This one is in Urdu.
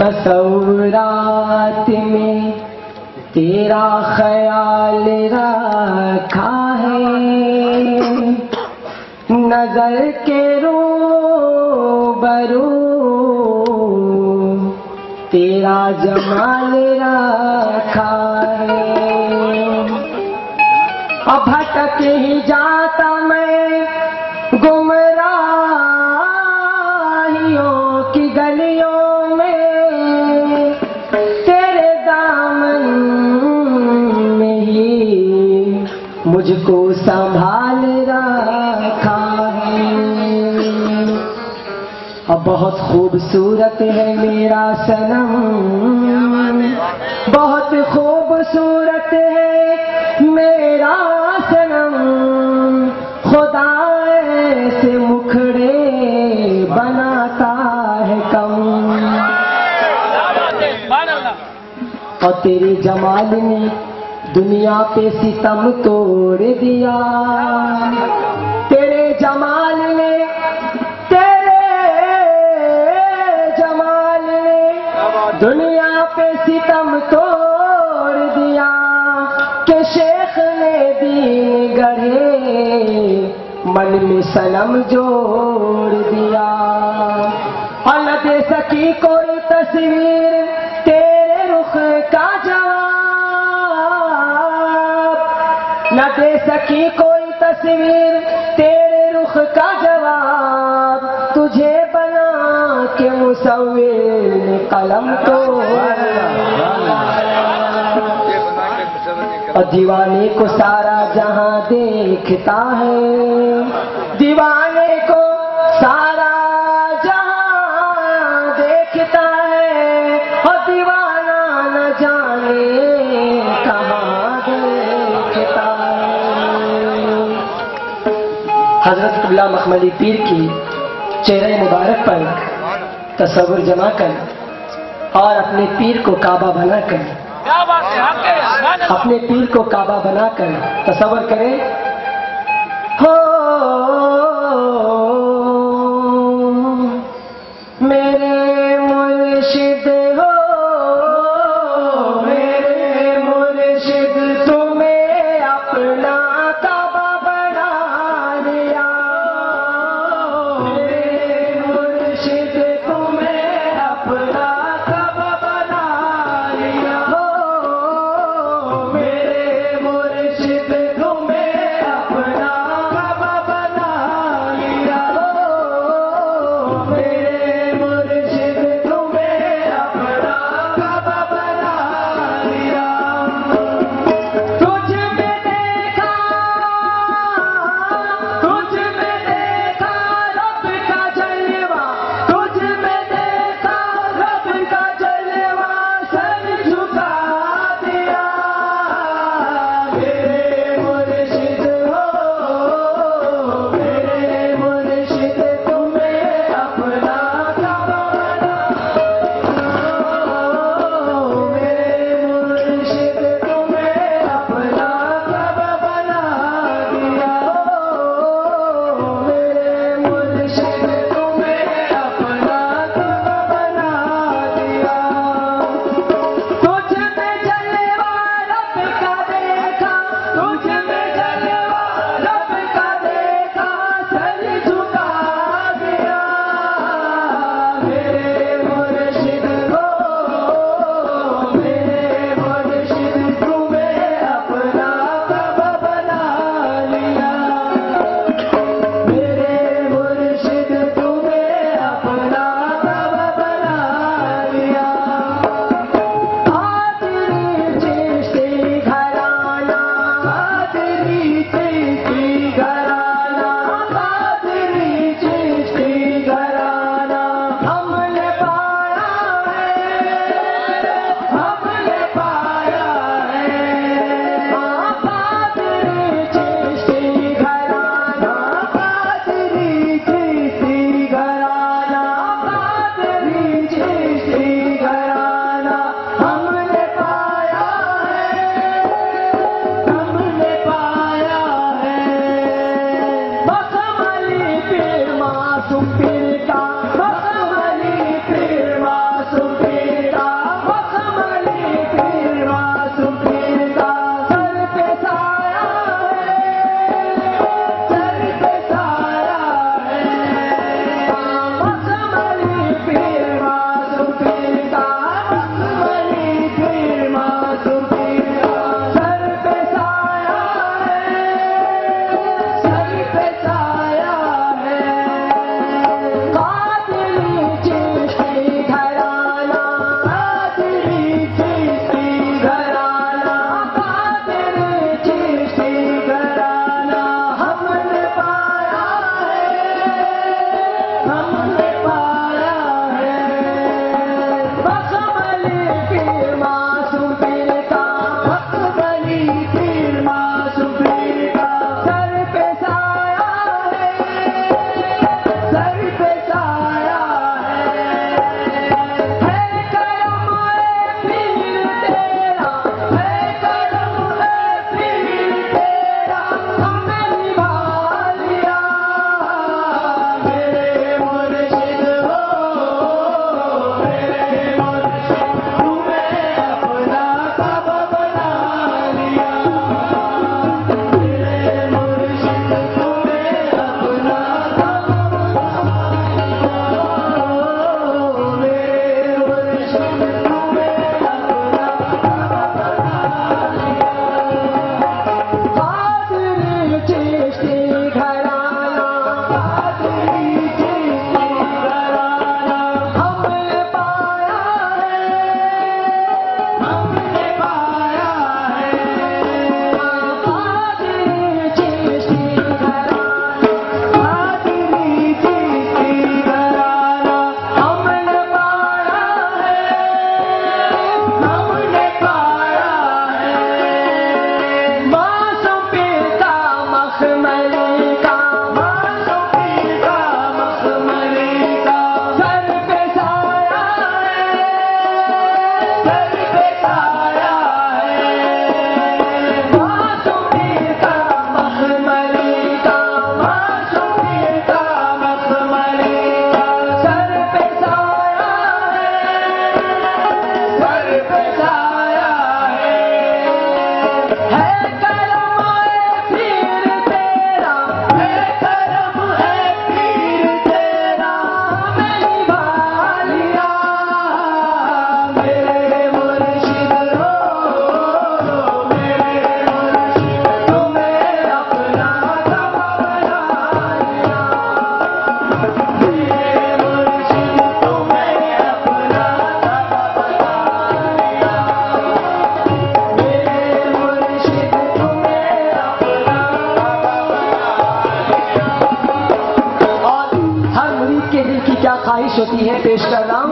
تصورات میں تیرا خیال رکھا ہے۔ نظر کے رو برو تیرا جمال رکھا ہے۔ اب بھٹک ہی جاتا مجھ کو سنبھال رکھا ہے۔ اب بہت خوبصورت ہے میرا سنم بہت خوبصورت ہے میرا سنم خدا سے مکھڑے بناتا ہے کم۔ اور تیرے جمال نے دنیا پہ ستم توڑ دیا۔ تیرے جمال نے، تیرے جمال نے دنیا پہ ستم توڑ دیا۔ کہ شیخ نے دین گڑھے من میں سنم جوڑ دیا۔ اور سکی کوئی تصویر نہ دے سکی کوئی تصویر، تیرے رخ کا جواب تجھے بنا کے مصور قلم تو اور دیوانے کو سارا جہاں دیکھتا ہے، دیوانے کو سارا حضرت مخملی پیر کی چہرہ مبارک پر تصور جمع کر اور اپنے پیر کو کعبہ بنا کر اپنے پیر کو کعبہ بنا کر تصور کریں۔ ہو فرمائش ہوتی ہے پیش کرنا